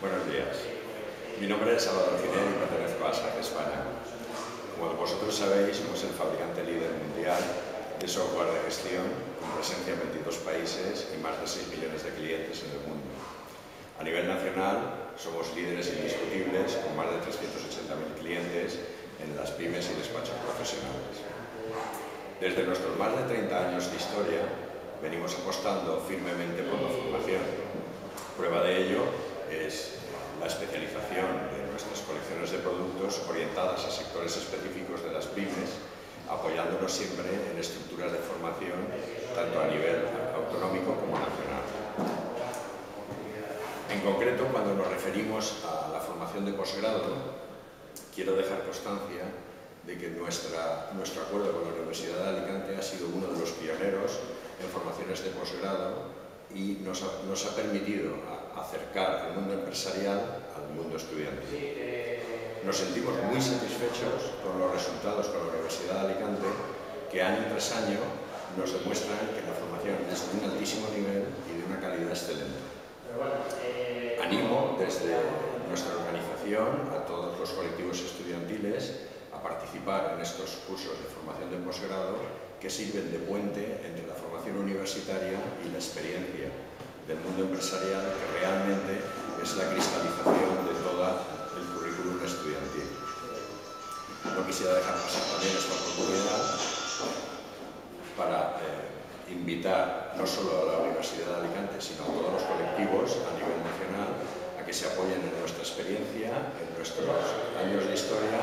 Buenos días. Mi nombre es Salvador Giner y pertenezco a SAP España. Como vosotros sabéis, somos el fabricante líder mundial de software de gestión con presencia en 22 países y más de 6 millones de clientes en el mundo. A nivel nacional, somos líderes indiscutibles con más de 380.000 clientes en las pymes y despachos profesionales. Desde nuestros más de 30 años de historia, venimos apostando firmemente por la formación. Prueba de ello es la especialización de nuestras colecciones de productos orientadas a sectores específicos de las pymes, apoyándonos siempre en estructuras de formación tanto a nivel autonómico como nacional. En concreto, cuando nos referimos a la formación de posgrado, quiero dejar constancia de que nuestra, nuestro acuerdo con la Universidad de Alicante ha sido uno de los pioneros en formaciones de posgrado y nos ha, nos ha permitido acercar el mundo empresarial al mundo estudiantil. Nos sentimos muy satisfechos con los resultados con la Universidad de Alicante, que año tras año nos demuestran que la formación es de un altísimo nivel y de una calidad excelente. Animo desde nuestra organización a todos los colectivos estudiantiles a participar en estos cursos de formación de posgrado que sirven de puente entre la formación universitaria y la experiencia del mundo empresarial que realmente es la cristalización de todo el currículum estudiantil. No quisiera dejar pasar también esta oportunidad para eh, invitar no solo a la Universidad de Alicante, sino a todos los colectivos a nivel nacional a que se apoyen en nuestra experiencia, en nuestros años de historia